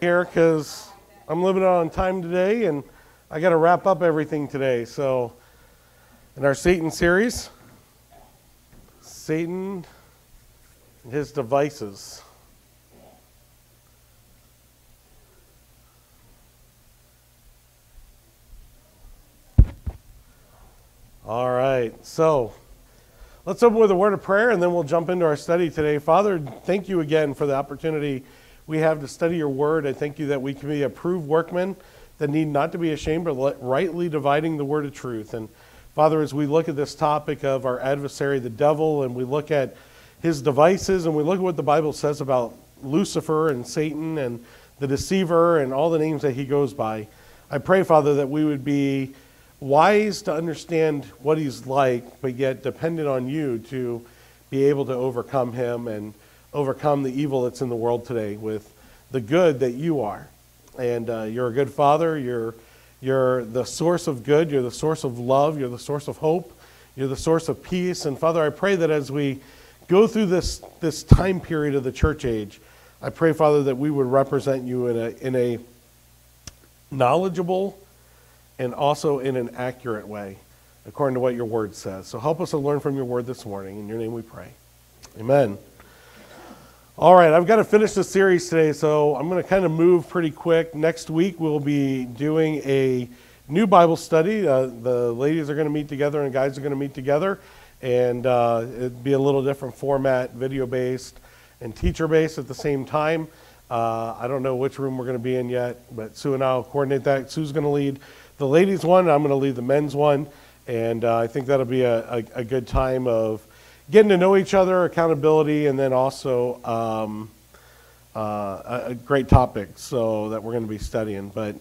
here because I'm living on time today and I got to wrap up everything today. So, in our Satan series, Satan and his devices. All right, so let's open with a word of prayer and then we'll jump into our study today. Father, thank you again for the opportunity we have to study your word. I thank you that we can be approved workmen that need not to be ashamed, but rightly dividing the word of truth. And Father, as we look at this topic of our adversary, the devil, and we look at his devices and we look at what the Bible says about Lucifer and Satan and the deceiver and all the names that he goes by, I pray, Father, that we would be wise to understand what he's like, but yet dependent on you to be able to overcome him and overcome the evil that's in the world today with the good that you are. And uh, you're a good father. You're, you're the source of good. You're the source of love. You're the source of hope. You're the source of peace. And Father, I pray that as we go through this, this time period of the church age, I pray, Father, that we would represent you in a, in a knowledgeable and also in an accurate way, according to what your word says. So help us to learn from your word this morning. In your name we pray. Amen. All right, I've got to finish the series today, so I'm going to kind of move pretty quick. Next week, we'll be doing a new Bible study. Uh, the ladies are going to meet together and guys are going to meet together, and uh, it'd be a little different format, video based and teacher based at the same time. Uh, I don't know which room we're going to be in yet, but Sue and I will coordinate that. Sue's going to lead the ladies' one, I'm going to lead the men's one, and uh, I think that'll be a, a, a good time of getting to know each other, accountability, and then also um, uh, a great topic so that we're going to be studying. But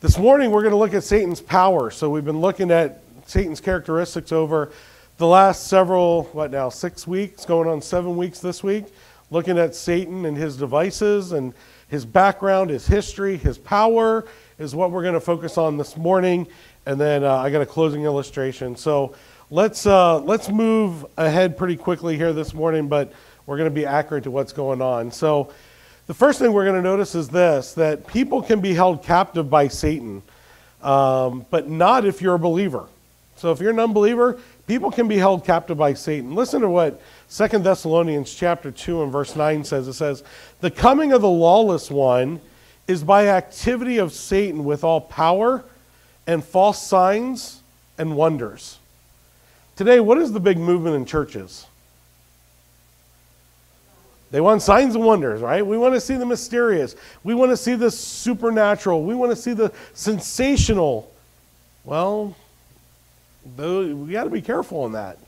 this morning we're going to look at Satan's power. So we've been looking at Satan's characteristics over the last several, what now, six weeks, going on seven weeks this week, looking at Satan and his devices and his background, his history, his power is what we're going to focus on this morning. And then uh, I got a closing illustration. So Let's, uh, let's move ahead pretty quickly here this morning, but we're going to be accurate to what's going on. So, the first thing we're going to notice is this that people can be held captive by Satan, um, but not if you're a believer. So, if you're an unbeliever, people can be held captive by Satan. Listen to what 2 Thessalonians chapter 2 and verse 9 says. It says, The coming of the lawless one is by activity of Satan with all power and false signs and wonders Today, what is the big movement in churches? They want signs and wonders, right? We want to see the mysterious. We want to see the supernatural. We want to see the sensational. Well, we got to be careful on that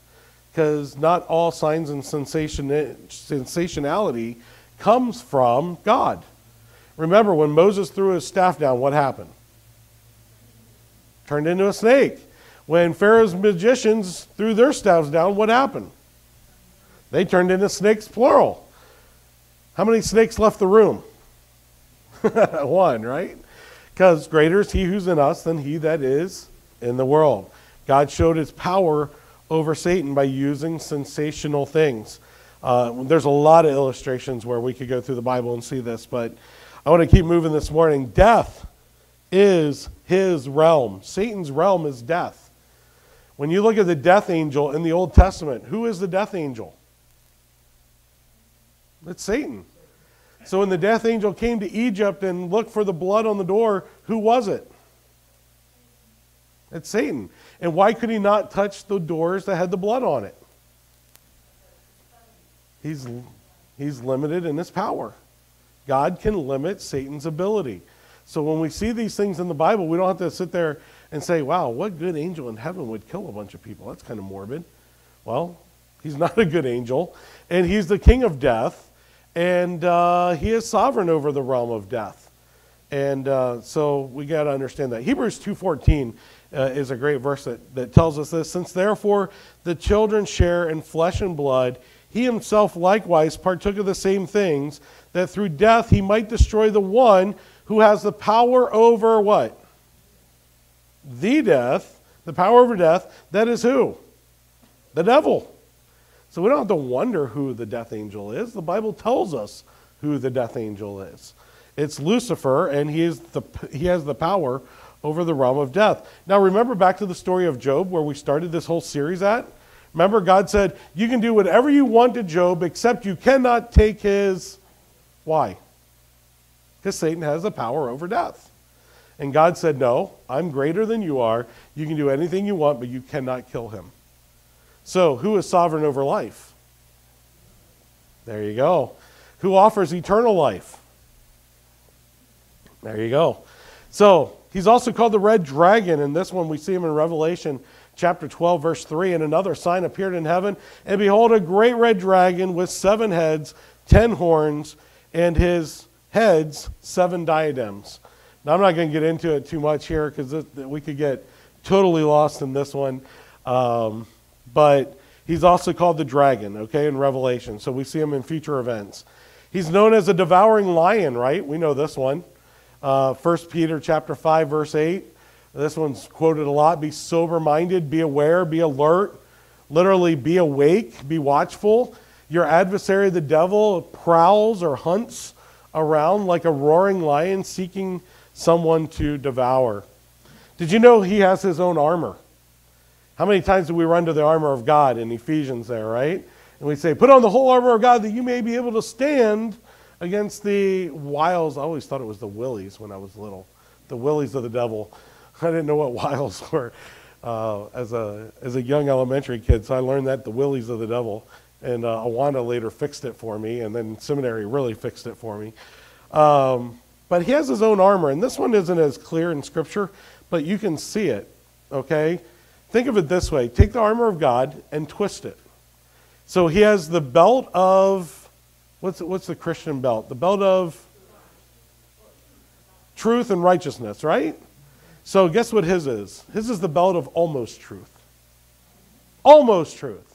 because not all signs and sensation, sensationality comes from God. Remember, when Moses threw his staff down, what happened? Turned into a snake. When Pharaoh's magicians threw their staffs down, what happened? They turned into snakes, plural. How many snakes left the room? One, right? Because greater is he who's in us than he that is in the world. God showed his power over Satan by using sensational things. Uh, there's a lot of illustrations where we could go through the Bible and see this, but I want to keep moving this morning. Death is his realm. Satan's realm is death. When you look at the death angel in the Old Testament, who is the death angel? It's Satan. So when the death angel came to Egypt and looked for the blood on the door, who was it? It's Satan. And why could he not touch the doors that had the blood on it? He's, he's limited in his power. God can limit Satan's ability. So when we see these things in the Bible, we don't have to sit there and say, wow, what good angel in heaven would kill a bunch of people? That's kind of morbid. Well, he's not a good angel, and he's the king of death, and uh, he is sovereign over the realm of death. And uh, so we got to understand that. Hebrews 2.14 uh, is a great verse that, that tells us this. Since therefore the children share in flesh and blood, he himself likewise partook of the same things, that through death he might destroy the one who has the power over what? The death, the power over death, that is who? The devil. So we don't have to wonder who the death angel is. The Bible tells us who the death angel is. It's Lucifer, and he, is the, he has the power over the realm of death. Now, remember back to the story of Job where we started this whole series at? Remember, God said, You can do whatever you want to Job, except you cannot take his. Why? Because Satan has the power over death. And God said, No, I'm greater than you are. You can do anything you want, but you cannot kill him. So, who is sovereign over life? There you go. Who offers eternal life? There you go. So, he's also called the red dragon. And this one, we see him in Revelation chapter 12, verse 3. And another sign appeared in heaven. And behold, a great red dragon with seven heads, ten horns, and his heads, seven diadems. Now, I'm not going to get into it too much here because we could get totally lost in this one. Um, but he's also called the dragon, okay, in Revelation. So we see him in future events. He's known as a devouring lion, right? We know this one. Uh, 1 Peter chapter 5, verse 8. This one's quoted a lot. Be sober minded, be aware, be alert. Literally, be awake, be watchful. Your adversary, the devil, prowls or hunts around like a roaring lion seeking someone to devour. Did you know he has his own armor? How many times do we run to the armor of God in Ephesians there, right? And we say, Put on the whole armor of God that you may be able to stand against the wiles. I always thought it was the willies when I was little, the willies of the devil. I didn't know what wiles were uh, as, a, as a young elementary kid, so I learned that the willies of the devil. And uh, Awana later fixed it for me, and then seminary really fixed it for me. Um, but he has his own armor, and this one isn't as clear in Scripture, but you can see it, okay? Think of it this way take the armor of God and twist it. So he has the belt of, what's, what's the Christian belt? The belt of truth and righteousness, right? So guess what his is? His is the belt of almost truth. Almost truth.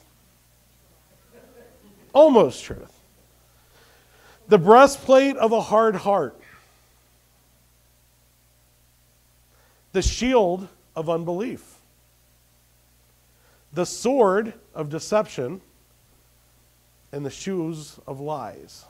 Almost truth. The breastplate of a hard heart. The shield of unbelief. The sword of deception and the shoes of lies.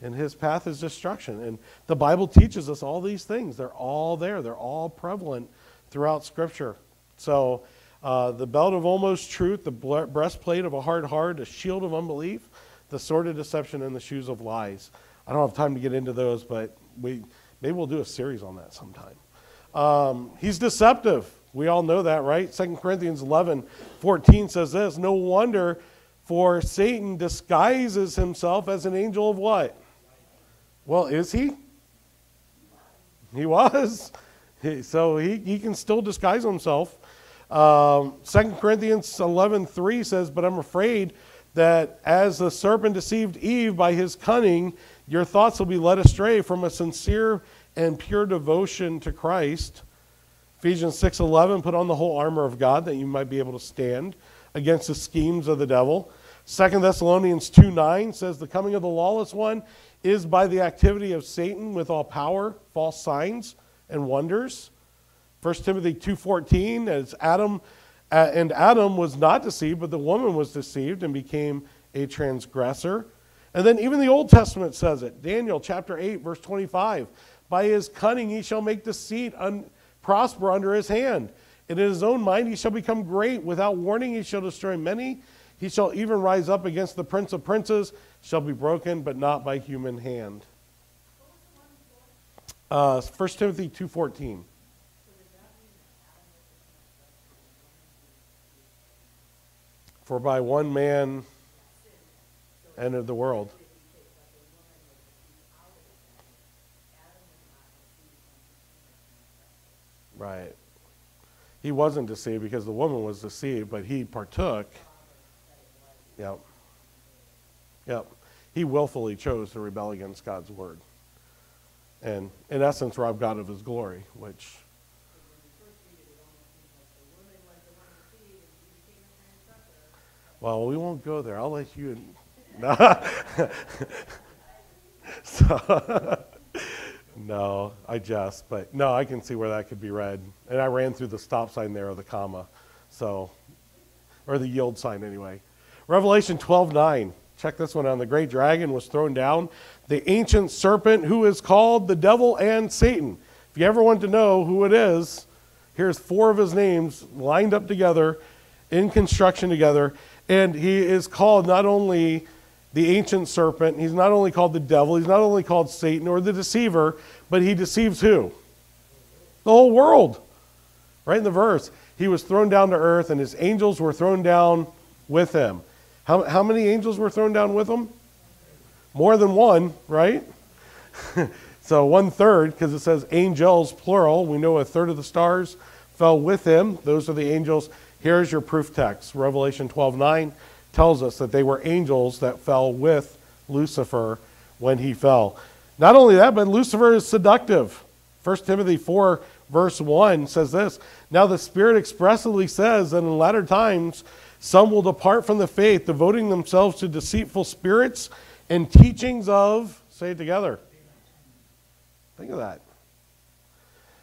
And his path is destruction. And the Bible teaches us all these things. They're all there, they're all prevalent throughout Scripture. So, uh, the belt of almost truth, the breastplate of a hard heart, a shield of unbelief, the sword of deception, and the shoes of lies. I don't have time to get into those, but we maybe we'll do a series on that sometime. Um, he's deceptive. We all know that, right? 2 Corinthians 11 14 says this No wonder, for Satan disguises himself as an angel of what? Well, is he? He was. So he, he can still disguise himself. Um, 2 Corinthians 11:3 says, "But I'm afraid that as the serpent deceived Eve by his cunning, your thoughts will be led astray from a sincere and pure devotion to Christ." Ephesians 6:11, "Put on the whole armor of God that you might be able to stand against the schemes of the devil." 2 Thessalonians 2:9 says, "The coming of the lawless one is by the activity of Satan with all power, false signs, and wonders." 1 Timothy 2:14 as Adam uh, and Adam was not deceived but the woman was deceived and became a transgressor. And then even the Old Testament says it. Daniel chapter 8 verse 25. By his cunning he shall make deceit un- prosper under his hand. And in his own mind he shall become great. Without warning he shall destroy many. He shall even rise up against the prince of princes, shall be broken, but not by human hand. Uh, 1 Timothy 2.14. For by one man entered the world. Right. He wasn't deceived because the woman was deceived, but he partook. Yep. Yep. He willfully chose to rebel against God's word. And in essence, rob God of his glory, which Well, we won't go there. I'll let you. So, no, I jest, but no, I can see where that could be read. And I ran through the stop sign there, or the comma, so, or the yield sign anyway. Revelation 12 9. Check this one out. The great dragon was thrown down, the ancient serpent who is called the devil and Satan. If you ever want to know who it is, here's four of his names lined up together in construction together. And he is called not only the ancient serpent, he's not only called the devil, he's not only called Satan or the deceiver, but he deceives who? The whole world. Right in the verse. He was thrown down to earth, and his angels were thrown down with him. How, how many angels were thrown down with him? More than one, right? so one third, because it says angels, plural. We know a third of the stars fell with him. Those are the angels. Here's your proof text. Revelation 12 9 tells us that they were angels that fell with Lucifer when he fell. Not only that, but Lucifer is seductive. 1 Timothy 4, verse 1 says this Now the Spirit expressly says that in latter times some will depart from the faith, devoting themselves to deceitful spirits and teachings of, say it together. Think of that.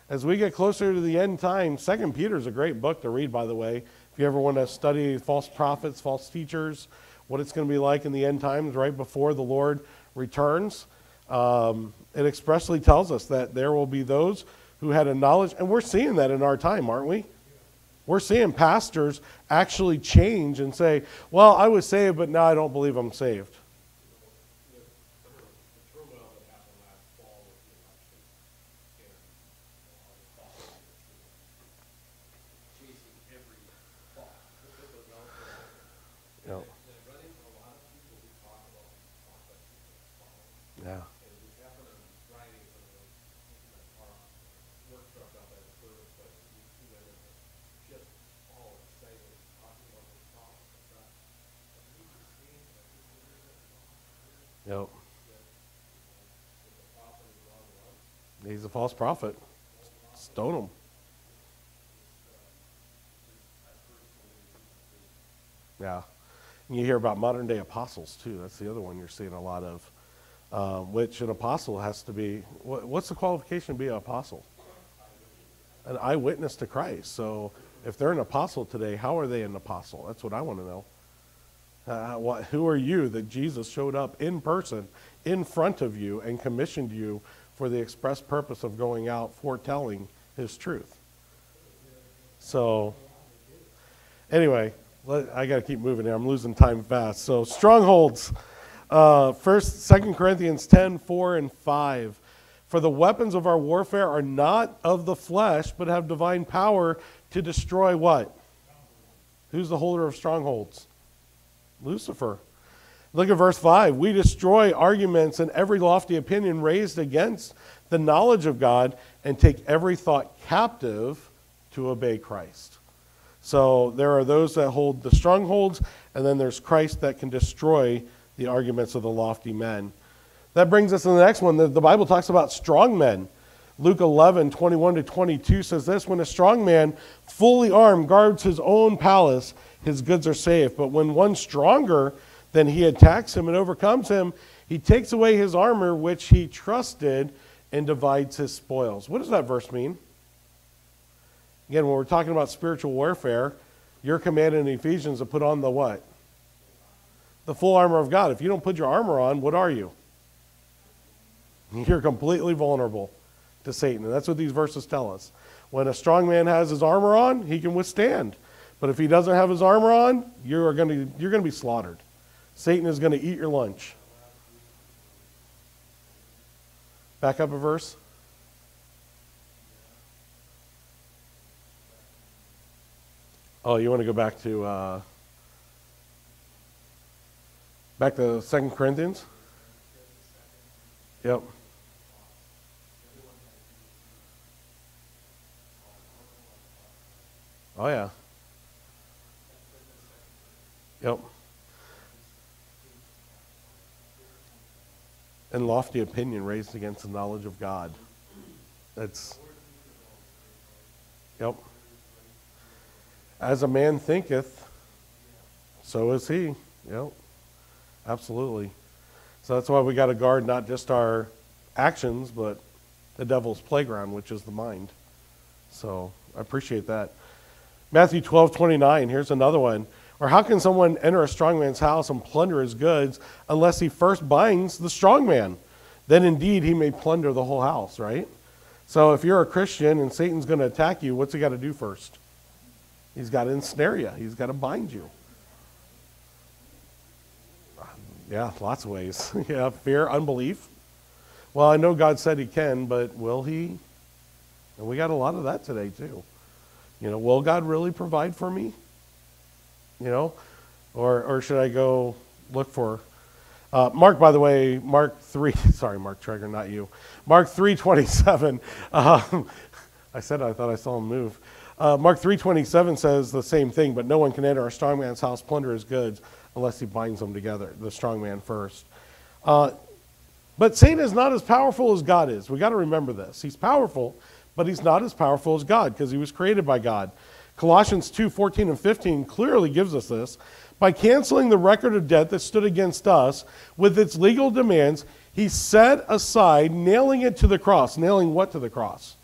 As we get closer to the end time, Second Peter is a great book to read, by the way. If you ever want to study false prophets, false teachers, what it's going to be like in the end times right before the Lord returns, um, it expressly tells us that there will be those who had a knowledge, and we're seeing that in our time, aren't we? We're seeing pastors actually change and say, Well, I was saved, but now I don't believe I'm saved. Yep. He's a false prophet. Stone him. Yeah. And you hear about modern day apostles too. That's the other one you're seeing a lot of. Um, which an apostle has to be. What, what's the qualification to be an apostle? An eyewitness to Christ. So if they're an apostle today, how are they an apostle? That's what I want to know. Uh, what, who are you that Jesus showed up in person in front of you and commissioned you for the express purpose of going out foretelling his truth? So, anyway, let, I got to keep moving here. I'm losing time fast. So, strongholds. Uh, first, Second Corinthians 10, 4 and 5. For the weapons of our warfare are not of the flesh, but have divine power to destroy what? Who's the holder of strongholds? Lucifer. Look at verse 5. We destroy arguments and every lofty opinion raised against the knowledge of God and take every thought captive to obey Christ. So there are those that hold the strongholds, and then there's Christ that can destroy the arguments of the lofty men. That brings us to the next one. The, the Bible talks about strong men. Luke 11, 21 to 22 says this When a strong man, fully armed, guards his own palace, his goods are safe. But when one stronger than he attacks him and overcomes him, he takes away his armor which he trusted and divides his spoils. What does that verse mean? Again, when we're talking about spiritual warfare, you're commanded in Ephesians to put on the what? The full armor of God. If you don't put your armor on, what are you? You're completely vulnerable to Satan. And that's what these verses tell us. When a strong man has his armor on, he can withstand. But if he doesn't have his armor on, you are going to, you're going to be slaughtered. Satan is going to eat your lunch. Back up a verse. Oh, you want to go back to uh, back to Second Corinthians? Yep. Oh yeah. Yep. And lofty opinion raised against the knowledge of God. That's. Yep. As a man thinketh, so is he. Yep. Absolutely. So that's why we got to guard not just our actions, but the devil's playground, which is the mind. So I appreciate that. Matthew 12, 29, here's another one. Or how can someone enter a strong man's house and plunder his goods unless he first binds the strong man? then indeed he may plunder the whole house, right? So if you're a Christian and Satan's going to attack you, what's he got to do first? He's got to ensnare you, he's got to bind you. Yeah, lots of ways. yeah, fear, unbelief. Well, I know God said he can, but will he? And we got a lot of that today, too. You know, will God really provide for me? You know, or, or should I go look for uh, Mark, by the way, Mark three. Sorry, Mark Traeger, not you. Mark three twenty seven. Um, I said I thought I saw him move. Uh, Mark three twenty seven says the same thing, but no one can enter a strong man's house, plunder his goods, unless he binds them together. The strong man first. Uh, but Satan is not as powerful as God is. We got to remember this. He's powerful, but he's not as powerful as God because he was created by God. Colossians 2 14 and 15 clearly gives us this. By canceling the record of debt that stood against us with its legal demands, he set aside, nailing it to the cross. Nailing what to the cross?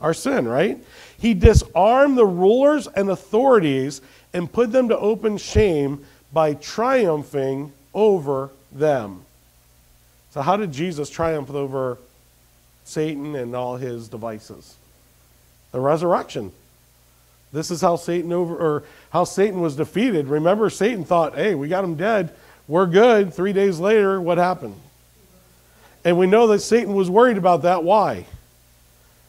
Our sin, right? He disarmed the rulers and authorities and put them to open shame by triumphing over them. So, how did Jesus triumph over Satan and all his devices? The resurrection. This is how Satan over or how Satan was defeated. Remember, Satan thought, hey, we got him dead. We're good. Three days later, what happened? And we know that Satan was worried about that. Why?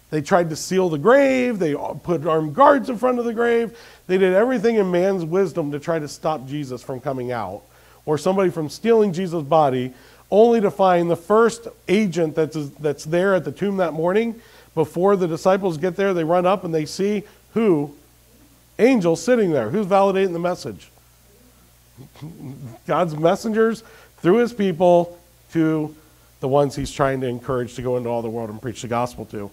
They tried to seal the grave. They put armed guards in front of the grave. They did everything in man's wisdom to try to stop Jesus from coming out or somebody from stealing Jesus' body, only to find the first agent that's, that's there at the tomb that morning. Before the disciples get there, they run up and they see who? Angels sitting there. Who's validating the message? God's messengers through his people to the ones he's trying to encourage to go into all the world and preach the gospel to.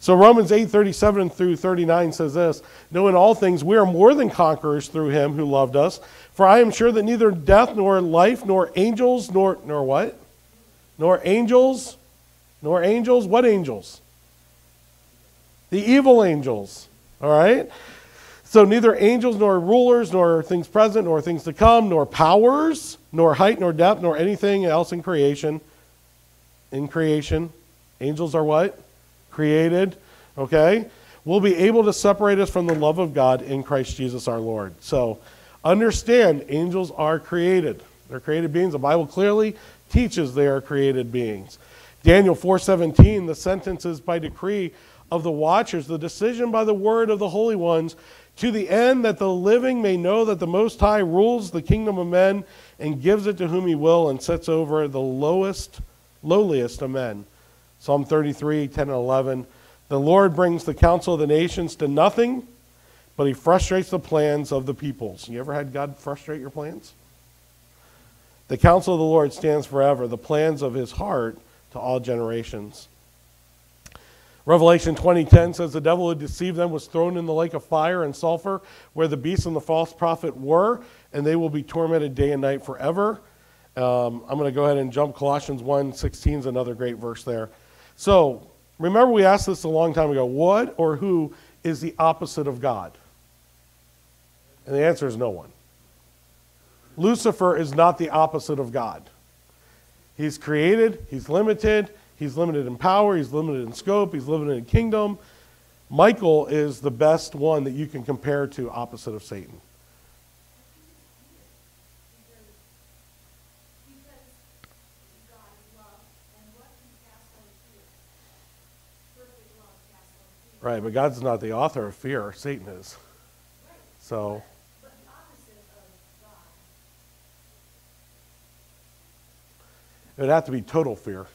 So Romans 8, 37 through 39 says this, Knowing all things, we are more than conquerors through him who loved us. For I am sure that neither death nor life nor angels nor nor what? Nor angels, nor angels, what angels? The evil angels. All right? So neither angels, nor rulers, nor things present, nor things to come, nor powers, nor height, nor depth, nor anything else in creation. In creation, angels are what? Created. Okay? Will be able to separate us from the love of God in Christ Jesus our Lord. So understand, angels are created. They're created beings. The Bible clearly teaches they are created beings. Daniel 4:17, the sentence is by decree of the watchers, the decision by the word of the holy ones to the end that the living may know that the Most High rules the kingdom of men and gives it to whom he will and sets over the lowest, lowliest of men. Psalm 33, 10 and 11. The Lord brings the counsel of the nations to nothing, but he frustrates the plans of the peoples. You ever had God frustrate your plans? The counsel of the Lord stands forever, the plans of his heart to all generations. Revelation 20:10 says the devil who deceived them was thrown in the lake of fire and sulfur where the beast and the false prophet were, and they will be tormented day and night forever. Um, I'm going to go ahead and jump Colossians 1:16 is another great verse there. So remember we asked this a long time ago. What or who is the opposite of God? And the answer is no one. Lucifer is not the opposite of God. He's created, he's limited, He's limited in power, he's limited in scope, he's limited in kingdom. Michael is the best one that you can compare to opposite of Satan. Right, but God's not the author of fear, Satan is. So. It would have to be total fear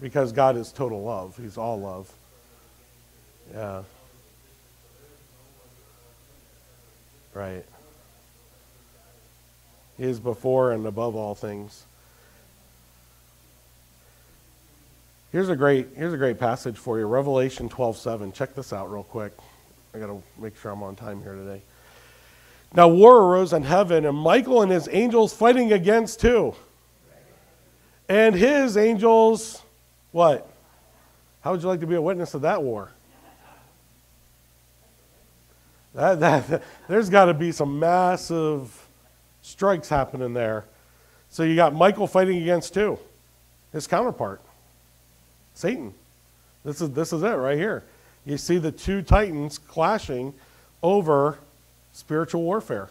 because God is total love. He's all love. Yeah. Right. He is before and above all things. Here's a great here's a great passage for you. Revelation 12:7. Check this out real quick. I got to make sure I'm on time here today. Now war arose in heaven and Michael and his angels fighting against who? And his angels what? How would you like to be a witness of that war? That, that, there's got to be some massive strikes happening there. So you got Michael fighting against two. his counterpart, Satan. This is, this is it right here. You see the two titans clashing over spiritual warfare.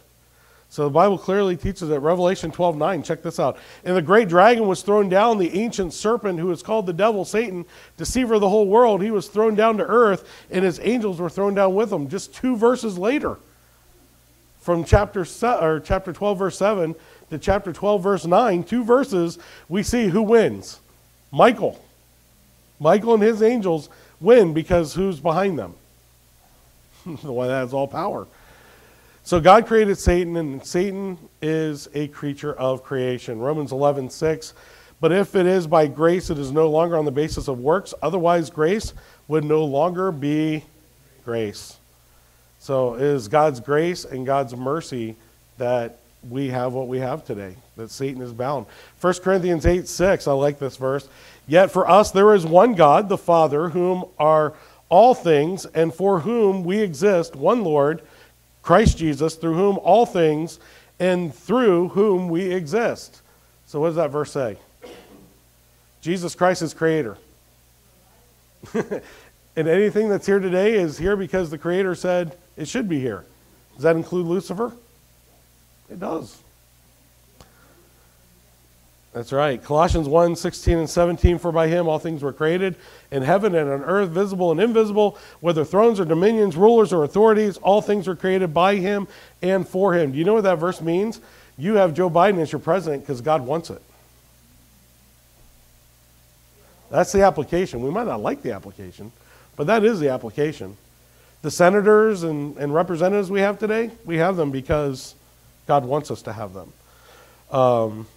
So the Bible clearly teaches that Revelation 12 9, check this out. And the great dragon was thrown down, the ancient serpent who is called the devil, Satan, deceiver of the whole world. He was thrown down to earth, and his angels were thrown down with him. Just two verses later, from chapter, or chapter 12, verse 7 to chapter 12, verse 9, two verses, we see who wins Michael. Michael and his angels win because who's behind them? the one that has all power. So God created Satan, and Satan is a creature of creation. Romans 11, 6. But if it is by grace, it is no longer on the basis of works. Otherwise, grace would no longer be grace. So it is God's grace and God's mercy that we have what we have today, that Satan is bound. 1 Corinthians 8, 6. I like this verse. Yet for us there is one God, the Father, whom are all things, and for whom we exist, one Lord Christ Jesus, through whom all things and through whom we exist. So, what does that verse say? Jesus Christ is creator. and anything that's here today is here because the creator said it should be here. Does that include Lucifer? It does. That's right. Colossians 1 16 and 17. For by him all things were created in heaven and on earth, visible and invisible, whether thrones or dominions, rulers or authorities, all things were created by him and for him. Do you know what that verse means? You have Joe Biden as your president because God wants it. That's the application. We might not like the application, but that is the application. The senators and, and representatives we have today, we have them because God wants us to have them. Um,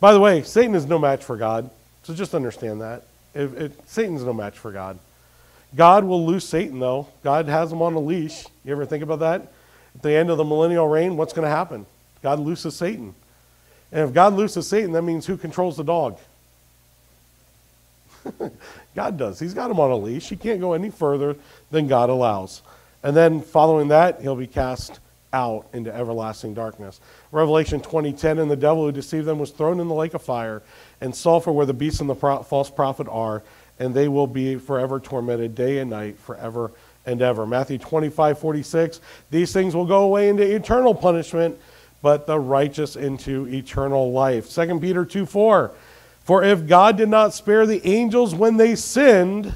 by the way, Satan is no match for God, so just understand that. It, it, Satan's no match for God. God will lose Satan, though. God has him on a leash. You ever think about that? At the end of the millennial reign, what's going to happen? God looses Satan. And if God looses Satan, that means who controls the dog? God does. He's got him on a leash. He can't go any further than God allows. And then following that, he'll be cast out into everlasting darkness. Revelation 20:10 and the devil who deceived them was thrown in the lake of fire and sulfur where the beast and the pro- false prophet are and they will be forever tormented day and night forever and ever. Matthew 25:46 these things will go away into eternal punishment but the righteous into eternal life. 2 Peter 2:4 For if God did not spare the angels when they sinned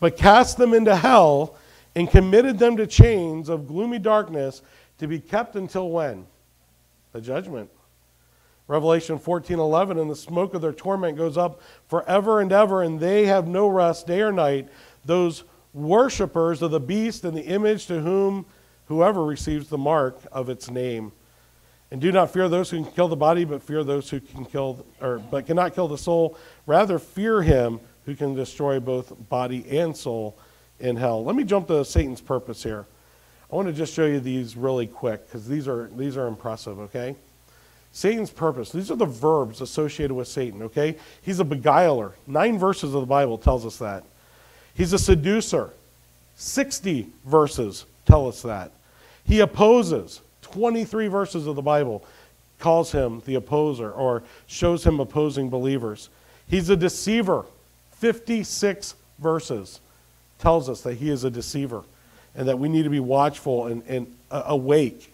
but cast them into hell and committed them to chains of gloomy darkness to be kept until when? The judgment. Revelation 14:11 and the smoke of their torment goes up forever and ever and they have no rest day or night. Those worshippers of the beast and the image to whom whoever receives the mark of its name. And do not fear those who can kill the body but fear those who can kill or but cannot kill the soul. Rather fear him who can destroy both body and soul in hell. Let me jump to satan's purpose here I want to just show you these really quick because these are, these are impressive, okay? Satan's purpose. These are the verbs associated with Satan, okay? He's a beguiler. Nine verses of the Bible tells us that. He's a seducer. 60 verses tell us that. He opposes. 23 verses of the Bible calls him the opposer or shows him opposing believers. He's a deceiver. 56 verses tells us that he is a deceiver and that we need to be watchful and, and uh, awake.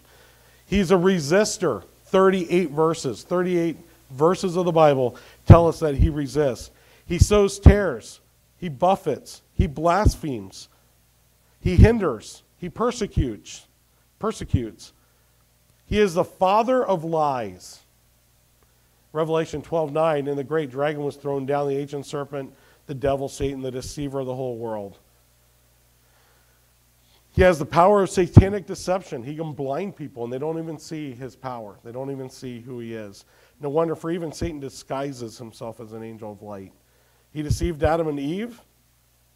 He's a resistor. 38 verses, 38 verses of the Bible tell us that he resists. He sows tares, he buffets, he blasphemes, he hinders, he persecutes, persecutes. He is the father of lies. Revelation 12:9 and the great dragon was thrown down the ancient serpent, the devil Satan, the deceiver of the whole world. He has the power of satanic deception. He can blind people and they don't even see his power. They don't even see who he is. No wonder, for even Satan disguises himself as an angel of light. He deceived Adam and Eve,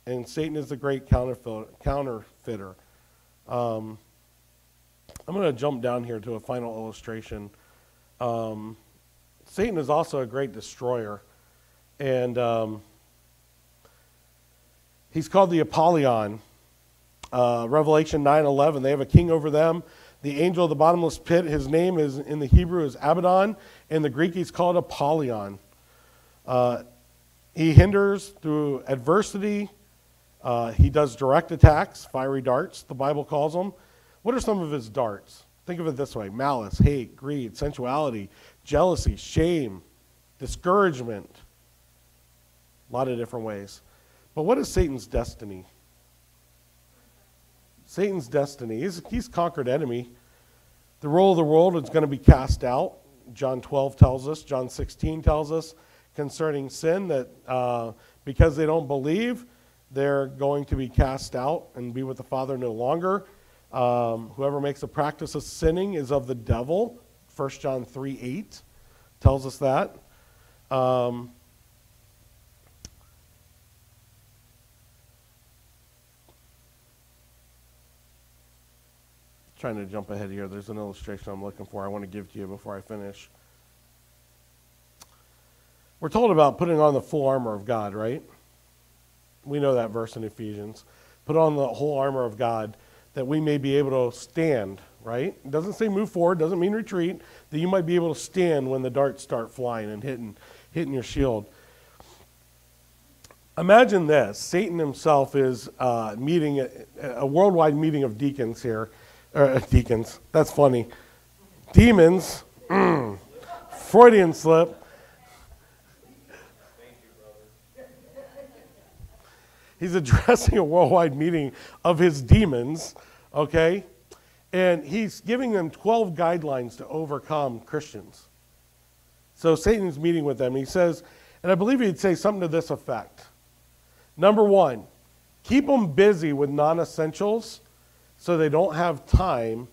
and Satan is the great counterfeiter. Um, I'm going to jump down here to a final illustration. Um, Satan is also a great destroyer, and um, he's called the Apollyon. Uh, Revelation 9:11, they have a king over them. The angel of the bottomless pit, his name is in the Hebrew is Abaddon, in the Greek he's called Apollyon. Uh, he hinders through adversity. Uh, he does direct attacks, fiery darts, the Bible calls them. What are some of his darts? Think of it this way malice, hate, greed, sensuality, jealousy, shame, discouragement. A lot of different ways. But what is Satan's destiny? Satan's destiny. He's, he's conquered enemy. The rule of the world is going to be cast out. John 12 tells us, John 16 tells us concerning sin that uh, because they don't believe, they're going to be cast out and be with the Father no longer. Um, whoever makes a practice of sinning is of the devil. 1 John 3 8 tells us that. Um, trying to jump ahead here. There's an illustration I'm looking for I want to give to you before I finish. We're told about putting on the full armor of God, right? We know that verse in Ephesians. Put on the whole armor of God that we may be able to stand, right? It doesn't say move forward, doesn't mean retreat, that you might be able to stand when the darts start flying and hitting, hitting your shield. Imagine this Satan himself is uh, meeting a, a worldwide meeting of deacons here uh, deacons. That's funny. Demons. Mm, Freudian slip. He's addressing a worldwide meeting of his demons, okay? And he's giving them 12 guidelines to overcome Christians. So Satan's meeting with them. He says, and I believe he'd say something to this effect. Number one, keep them busy with non essentials so they don't have time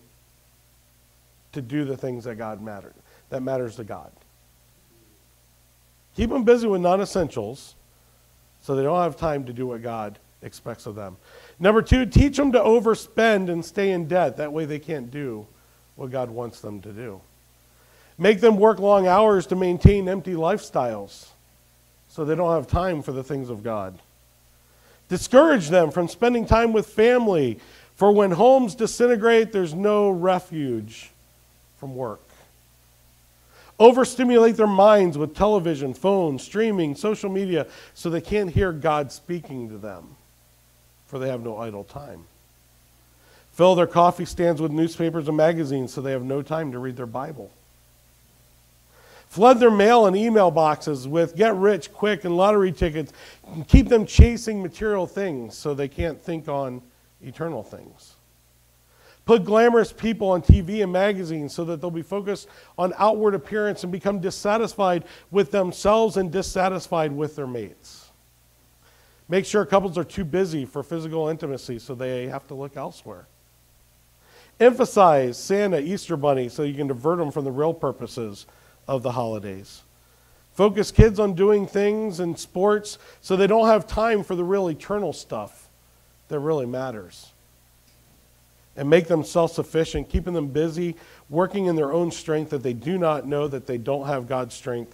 to do the things that God matter that matters to God. Keep them busy with non-essentials so they don't have time to do what God expects of them. Number 2, teach them to overspend and stay in debt. That way they can't do what God wants them to do. Make them work long hours to maintain empty lifestyles so they don't have time for the things of God. Discourage them from spending time with family for when homes disintegrate, there's no refuge from work. Overstimulate their minds with television, phone, streaming, social media, so they can't hear God speaking to them, for they have no idle time. Fill their coffee stands with newspapers and magazines, so they have no time to read their Bible. Flood their mail and email boxes with get rich quick and lottery tickets. And keep them chasing material things so they can't think on eternal things. Put glamorous people on TV and magazines so that they'll be focused on outward appearance and become dissatisfied with themselves and dissatisfied with their mates. Make sure couples are too busy for physical intimacy so they have to look elsewhere. Emphasize Santa, Easter Bunny, so you can divert them from the real purposes of the holidays. Focus kids on doing things and sports so they don't have time for the real eternal stuff that really matters. And make them self sufficient, keeping them busy, working in their own strength that they do not know that they don't have God's strength,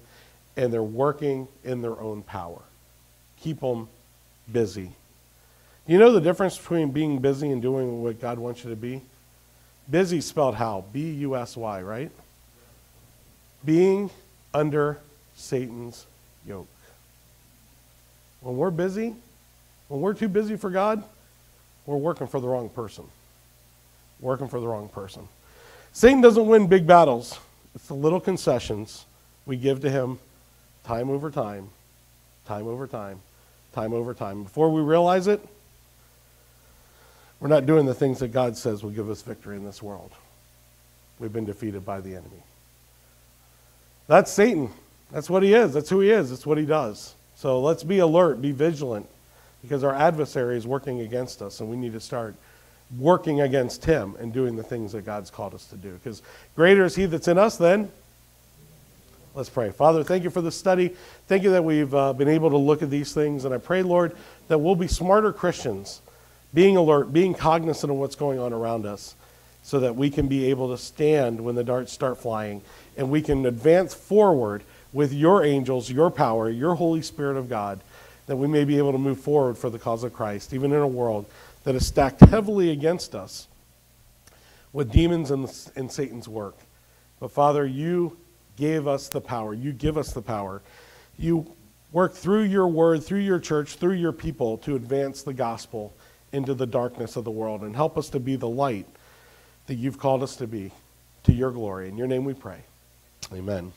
and they're working in their own power. Keep them busy. You know the difference between being busy and doing what God wants you to be? Busy spelled how? B U S Y, right? Being under Satan's yoke. When we're busy, when we're too busy for God, we're working for the wrong person. Working for the wrong person. Satan doesn't win big battles, it's the little concessions we give to him time over time, time over time, time over time. Before we realize it, we're not doing the things that God says will give us victory in this world. We've been defeated by the enemy. That's Satan. That's what he is. That's who he is. That's what he does. So let's be alert, be vigilant, because our adversary is working against us, and we need to start working against him and doing the things that God's called us to do. Because greater is he that's in us then. Let's pray. Father, thank you for the study. Thank you that we've uh, been able to look at these things. And I pray, Lord, that we'll be smarter Christians, being alert, being cognizant of what's going on around us, so that we can be able to stand when the darts start flying and we can advance forward with your angels, your power, your Holy Spirit of God that we may be able to move forward for the cause of Christ, even in a world that is stacked heavily against us with demons and, and Satan's work. But Father, you gave us the power. You give us the power. You work through your word, through your church, through your people to advance the gospel into the darkness of the world and help us to be the light that you've called us to be to your glory. In your name we pray. Amen.